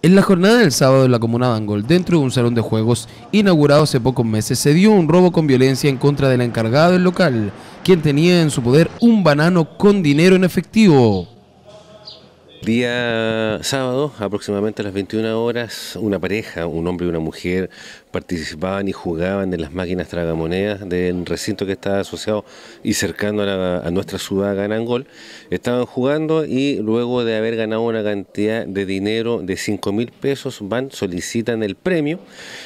En la jornada del sábado en la comuna de Angol, dentro de un salón de juegos inaugurado hace pocos meses, se dio un robo con violencia en contra de la encargada del local, quien tenía en su poder un banano con dinero en efectivo. Día sábado, aproximadamente a las 21 horas, una pareja, un hombre y una mujer, participaban y jugaban en las máquinas tragamonedas del recinto que está asociado y cercano a, nuestra ciudad, Ganangol. Estaban jugando y luego de haber ganado una cantidad de dinero de 5 mil pesos, van, solicitan el premio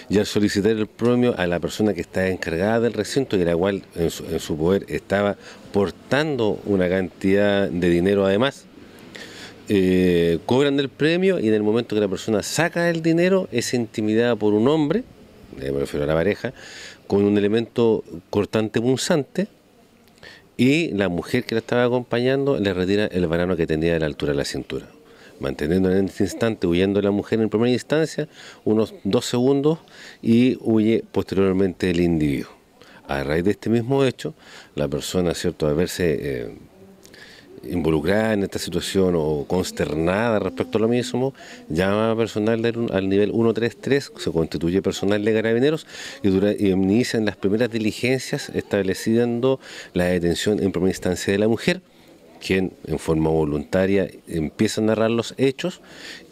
y al solicitar el premio a la persona que está encargada del recinto y la cual en su poder estaba portando una cantidad de dinero además, eh, cobran el premio y en el momento que la persona saca el dinero es intimidada por un hombre, eh, me refiero a la pareja, con un elemento cortante punzante y la mujer que la estaba acompañando le retira el banano que tenía a la altura de la cintura. Manteniendo en ese instante, huyendo la mujer en primera instancia, unos dos segundos y huye posteriormente el individuo. A raíz de este mismo hecho, la persona, ¿cierto?, al verse eh, involucrada en esta situación o consternada respecto a lo mismo, llama personal al nivel 133, se constituye personal de carabineros y, y inician las primeras diligencias estableciendo la detención en primera instancia de la mujer quien en forma voluntaria empieza a narrar los hechos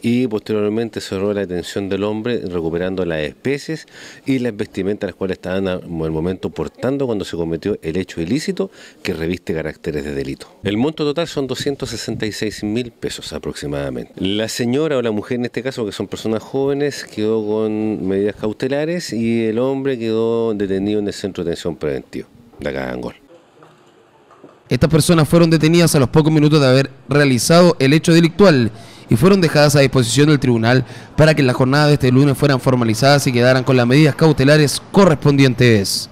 y posteriormente se roba la detención del hombre recuperando las especies y las vestimentas las cuales estaban el momento portando cuando se cometió el hecho ilícito que reviste caracteres de delito. El monto total son 266 mil pesos aproximadamente. La señora o la mujer en este caso, que son personas jóvenes, quedó con medidas cautelares y el hombre quedó detenido en el centro de atención preventiva de acá de. Estas personas fueron detenidas a los pocos minutos de haber realizado el hecho delictual y fueron dejadas a disposición del tribunal para que en la jornada de este lunes fueran formalizadas y quedaran con las medidas cautelares correspondientes.